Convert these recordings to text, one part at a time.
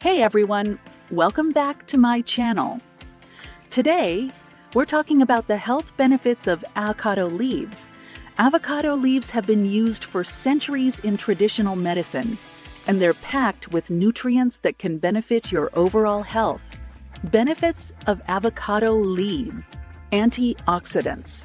Hey everyone, welcome back to my channel. Today, we're talking about the health benefits of avocado leaves. Avocado leaves have been used for centuries in traditional medicine, and they're packed with nutrients that can benefit your overall health. Benefits of avocado leaves Antioxidants.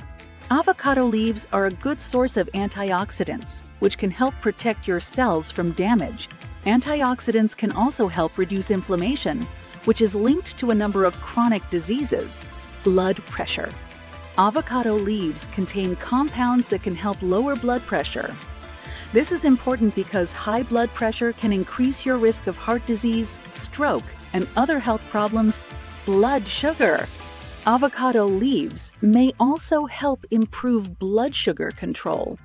Avocado leaves are a good source of antioxidants, which can help protect your cells from damage Antioxidants can also help reduce inflammation, which is linked to a number of chronic diseases. Blood pressure. Avocado leaves contain compounds that can help lower blood pressure. This is important because high blood pressure can increase your risk of heart disease, stroke, and other health problems. Blood sugar. Avocado leaves may also help improve blood sugar control.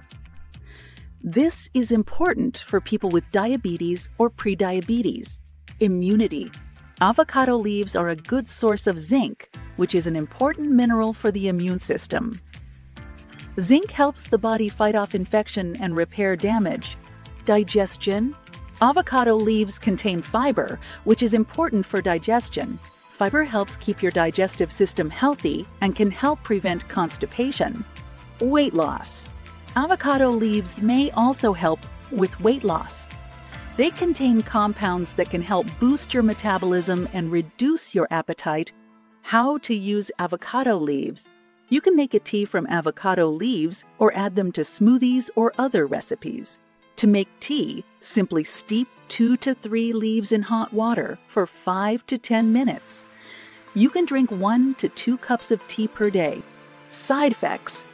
This is important for people with diabetes or prediabetes. Immunity. Avocado leaves are a good source of zinc, which is an important mineral for the immune system. Zinc helps the body fight off infection and repair damage. Digestion. Avocado leaves contain fiber, which is important for digestion. Fiber helps keep your digestive system healthy and can help prevent constipation. Weight loss. Avocado leaves may also help with weight loss. They contain compounds that can help boost your metabolism and reduce your appetite. How to use avocado leaves. You can make a tea from avocado leaves or add them to smoothies or other recipes. To make tea, simply steep 2 to 3 leaves in hot water for 5 to 10 minutes. You can drink 1 to 2 cups of tea per day. Side effects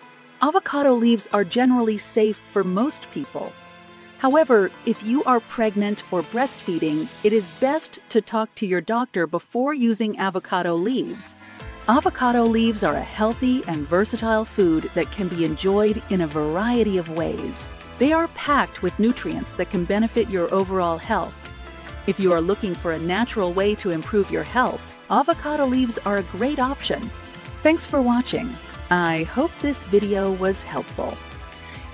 Avocado leaves are generally safe for most people. However, if you are pregnant or breastfeeding, it is best to talk to your doctor before using avocado leaves. Avocado leaves are a healthy and versatile food that can be enjoyed in a variety of ways. They are packed with nutrients that can benefit your overall health. If you are looking for a natural way to improve your health, avocado leaves are a great option. Thanks for watching. I hope this video was helpful.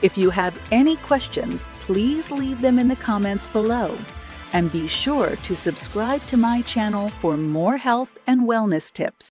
If you have any questions, please leave them in the comments below. And be sure to subscribe to my channel for more health and wellness tips.